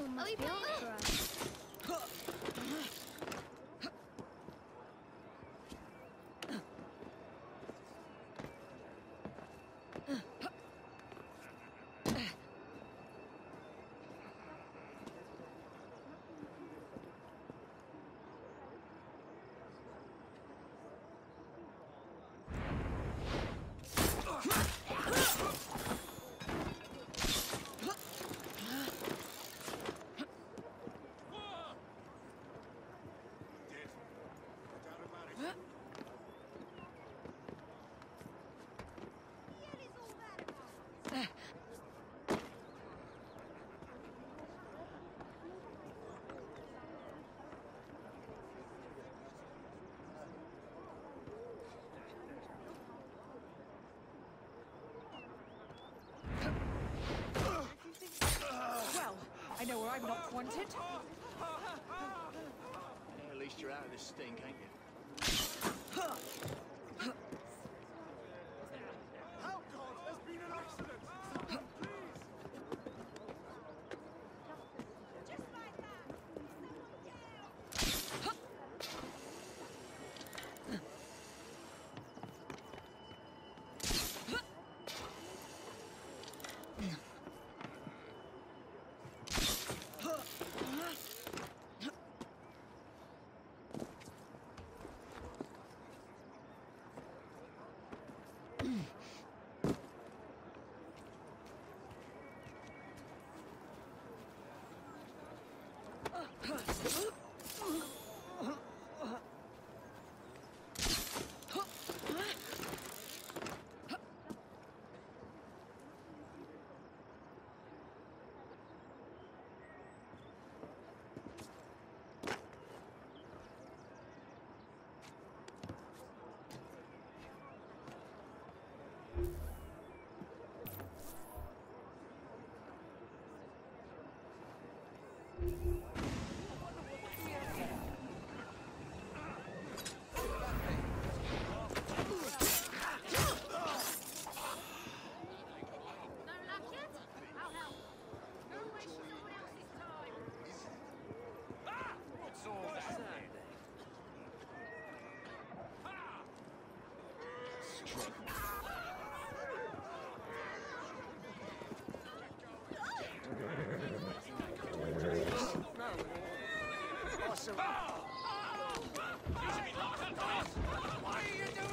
Someone must be after us. I know where I'm not wanted. At least you're out of this stink, ain't you? What's the You should